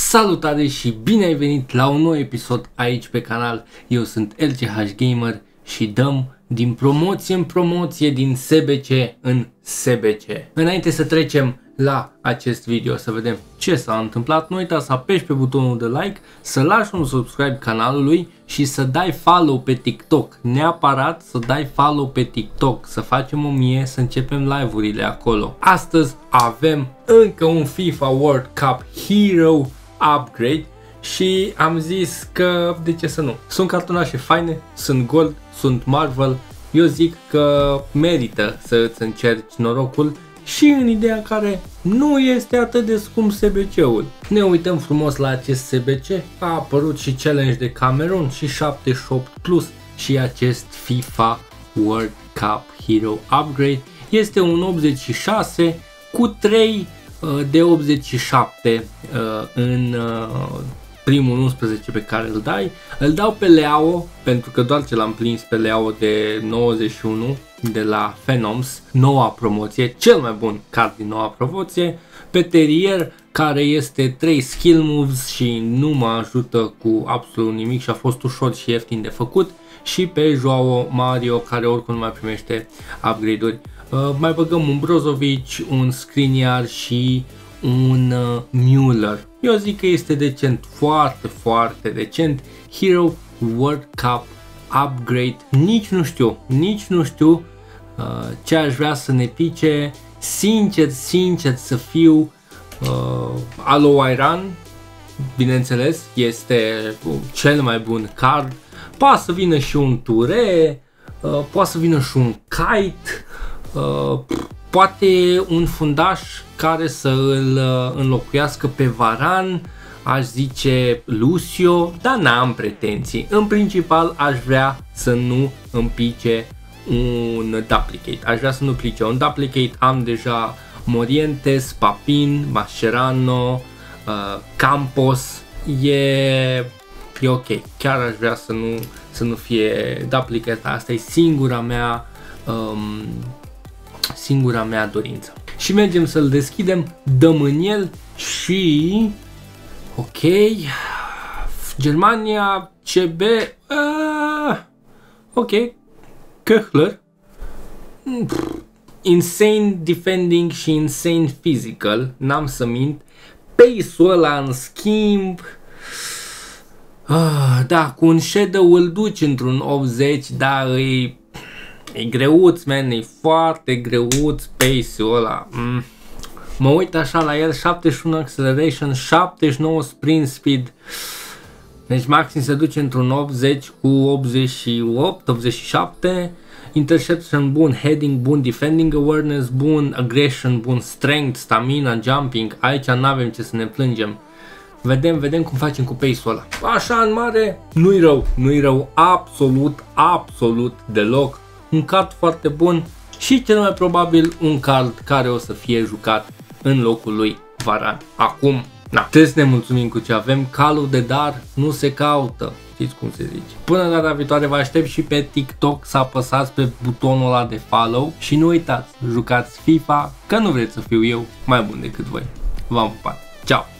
Salutare și bine ai venit la un nou episod aici pe canal. Eu sunt LCH Gamer și dăm din promoție în promoție, din SBC în SBC. Înainte să trecem la acest video să vedem ce s-a întâmplat, nu uita să apeși pe butonul de like, să lași un subscribe canalului și să dai follow pe TikTok. Neapărat să dai follow pe TikTok, să facem o mie, să începem live-urile acolo. Astăzi avem încă un FIFA World Cup Hero upgrade și am zis că de ce să nu. Sunt cartonașe faine, sunt gold, sunt Marvel, eu zic că merită să îți încerci norocul și în ideea care nu este atât de scump SBC-ul. Ne uităm frumos la acest SBC, a apărut și challenge de Cameron și 78 plus și acest FIFA World Cup Hero Upgrade. Este un 86 cu 3 uh, de 87 uh, în uh, primul 11 pe care îl dai. Îl dau pe Leao, pentru că doar ce l-am prins pe Leao de 91 de la Phenoms, noua promoție, cel mai bun card din noua promoție. Pe Terrier, care este 3 skill moves și nu mă ajută cu absolut nimic și a fost ușor și ieftin de făcut. Și pe Joao Mario, care oricum nu mai primește upgrade-uri. Uh, mai băgăm un Brozovic, un Skriniar și un uh, Mueller. Eu zic că este decent, foarte, foarte decent. Hero World Cup Upgrade. Nici nu știu, nici nu știu uh, ce aș vrea să ne pice. Sincer, sincer să fiu, uh, Alo Iran, bineînțeles, este cel mai bun card. Poate să vină și un Ture, uh, poate să vină și un Kite, uh, poate un fundaș care să îl uh, înlocuiască pe Varan, aș zice Lucio, dar n-am pretenții. În principal aș vrea să nu îmi pice un duplicate. Aș vrea să nu plice un duplicate, am deja Morientes, Papin, Mascherano, uh, Campos, e, e ok. Chiar aș vrea să nu, să nu fie duplicate, asta e singura mea um, singura mea dorință. Și mergem să-l deschidem, dăm în el și... Ok, Germania, CB, uh, ok, Köchler, insane defending și insane physical, n-am să mint, pace-ul ăla în schimb, uh, da, cu un shadow îl duci într-un 80, da, îi E greuț, man, e foarte greuț pace-ul ăla. Mm. Mă uit așa la el, 71 acceleration, 79 sprint speed. Deci maxim se duce într-un 80 cu 88, 87. Interception bun, heading bun, defending awareness bun, aggression bun, strength, stamina, jumping. Aici nu avem ce să ne plângem. Vedem, vedem cum facem cu pace-ul ăla. Așa în mare, nu-i rău, nu-i rău absolut, absolut deloc un card foarte bun și cel mai probabil un card care o să fie jucat în locul lui Varan. Acum, na, trebuie să ne mulțumim cu ce avem, calul de dar nu se caută, știți cum se zice. Până data viitoare vă aștept și pe TikTok să apăsați pe butonul ăla de follow și nu uitați, jucați FIFA, că nu vreți să fiu eu mai bun decât voi. V-am pupat, ceau!